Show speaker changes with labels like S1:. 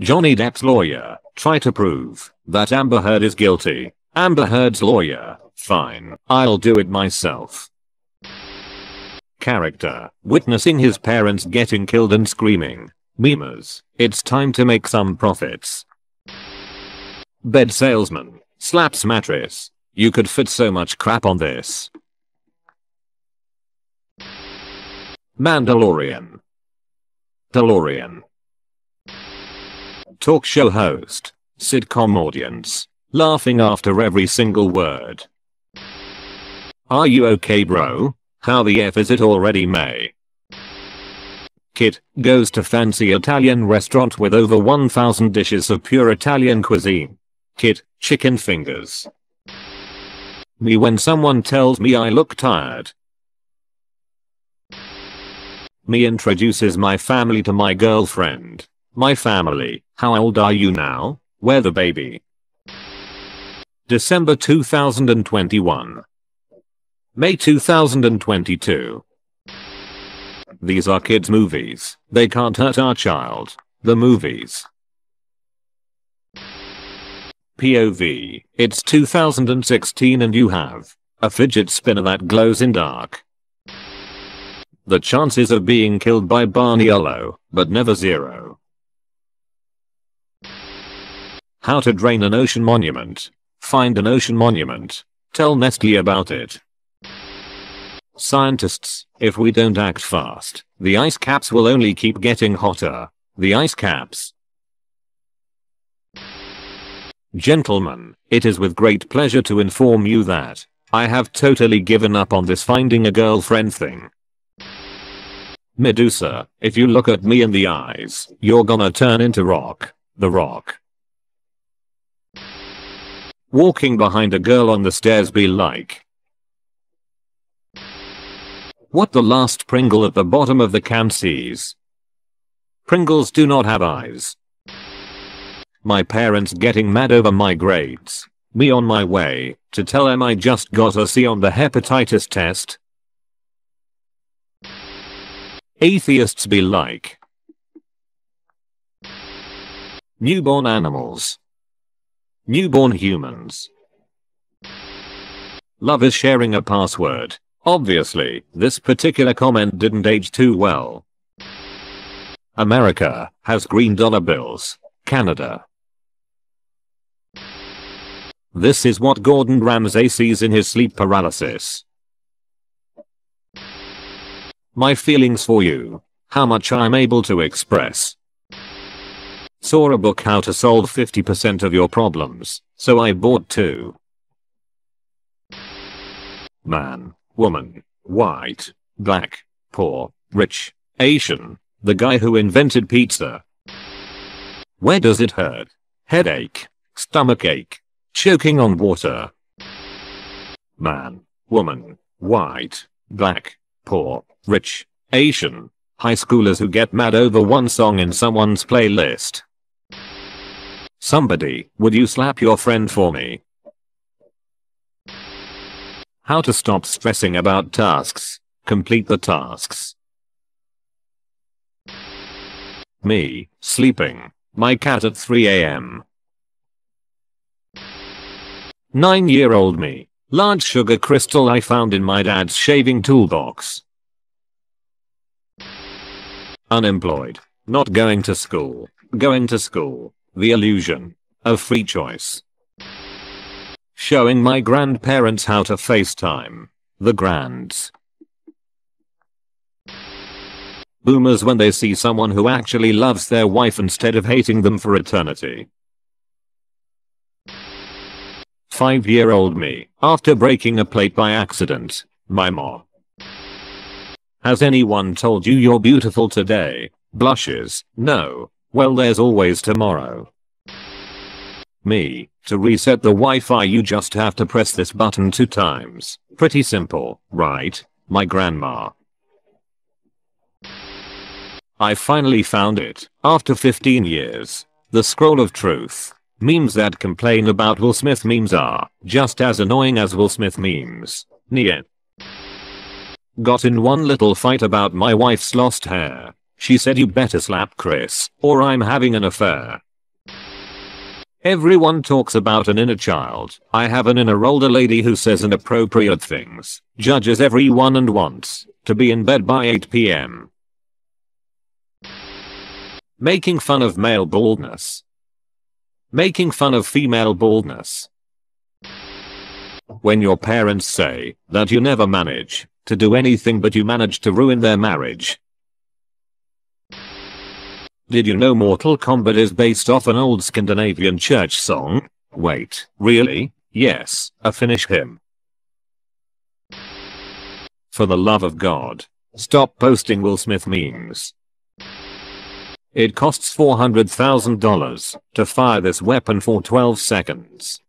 S1: Johnny Depp's lawyer, try to prove that Amber Heard is guilty. Amber Heard's lawyer, fine, I'll do it myself. Character, witnessing his parents getting killed and screaming. Memers, it's time to make some profits. Bed salesman, slaps mattress. You could fit so much crap on this. Mandalorian. DeLorean. Talk show host. Sitcom audience. Laughing after every single word. Are you okay bro? How the F is it already May? Kid goes to fancy Italian restaurant with over 1000 dishes of pure Italian cuisine. Kid, chicken fingers. Me when someone tells me I look tired. Me introduces my family to my girlfriend. My family, how old are you now? Where the baby? December 2021. May 2022. These are kids movies. They can't hurt our child. The movies. POV. It's 2016 and you have a fidget spinner that glows in dark. The chances of being killed by Barney are low, but never zero. How to drain an ocean monument. Find an ocean monument. Tell Nestle about it. Scientists, if we don't act fast, the ice caps will only keep getting hotter. The ice caps. Gentlemen, it is with great pleasure to inform you that I have totally given up on this finding a girlfriend thing. Medusa, if you look at me in the eyes, you're gonna turn into rock. The rock. Walking behind a girl on the stairs be like. What the last Pringle at the bottom of the can sees. Pringles do not have eyes. My parents getting mad over my grades. Me on my way to tell them I just got a C on the hepatitis test Atheists be like. Newborn animals. Newborn humans. Love is sharing a password. Obviously, this particular comment didn't age too well. America has green dollar bills. Canada. This is what Gordon Ramsay sees in his sleep paralysis. My feelings for you. How much I'm able to express. Saw a book how to solve 50% of your problems, so I bought two. Man, woman, white, black, poor, rich, Asian, the guy who invented pizza. Where does it hurt? Headache, stomachache, choking on water. Man, woman, white, black, poor, rich, Asian, high schoolers who get mad over one song in someone's playlist. Somebody, would you slap your friend for me? How to stop stressing about tasks. Complete the tasks. Me, sleeping. My cat at 3 am. 9 year old me. Large sugar crystal I found in my dad's shaving toolbox. Unemployed. Not going to school. Going to school. The illusion of free choice. Showing my grandparents how to FaceTime. The grands. Boomers when they see someone who actually loves their wife instead of hating them for eternity. 5 year old me, after breaking a plate by accident, my mom has anyone told you you're beautiful today? Blushes, no. Well there's always tomorrow. Me, to reset the Wi-Fi you just have to press this button two times. Pretty simple, right? My grandma. I finally found it, after 15 years. The scroll of truth. Memes that complain about Will Smith memes are just as annoying as Will Smith memes. Nia. Got in one little fight about my wife's lost hair. She said you better slap Chris or I'm having an affair. Everyone talks about an inner child. I have an inner older lady who says inappropriate things, judges everyone and wants to be in bed by 8 p.m. Making fun of male baldness. Making fun of female baldness. When your parents say that you never manage to do anything but you manage to ruin their marriage. Did you know Mortal Kombat is based off an old Scandinavian church song? Wait, really? Yes, a Finnish hymn. For the love of God, stop posting Will Smith memes. It costs $400,000 to fire this weapon for 12 seconds.